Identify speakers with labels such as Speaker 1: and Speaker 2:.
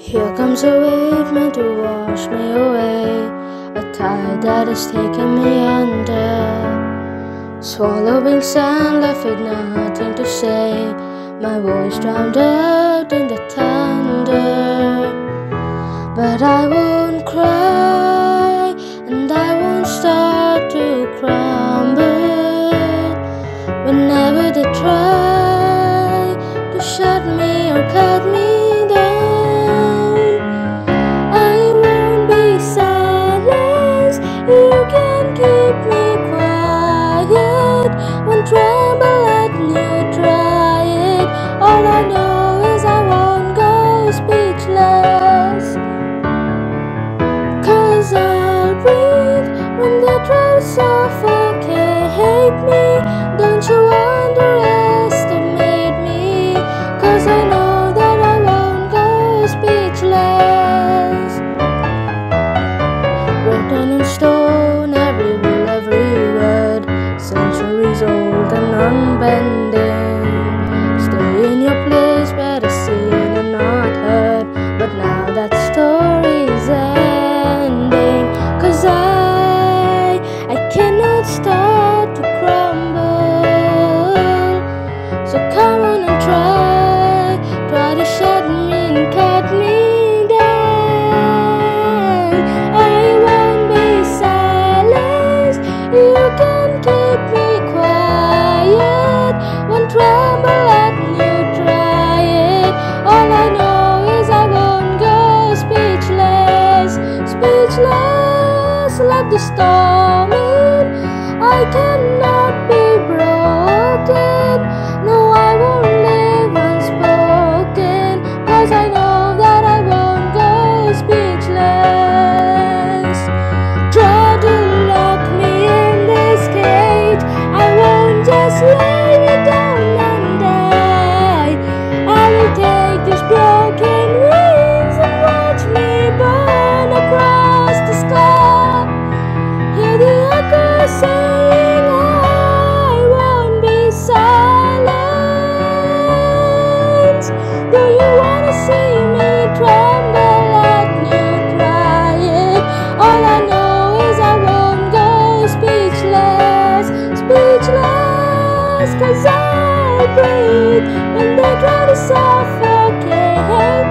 Speaker 1: Here comes a wave meant to wash me away, a tide that is taking me under. Swallowing sand left with nothing to say, my voice drowned out in the thunder. But I won't cry. so far. coming. I cannot breathe when the crowd is suffocating.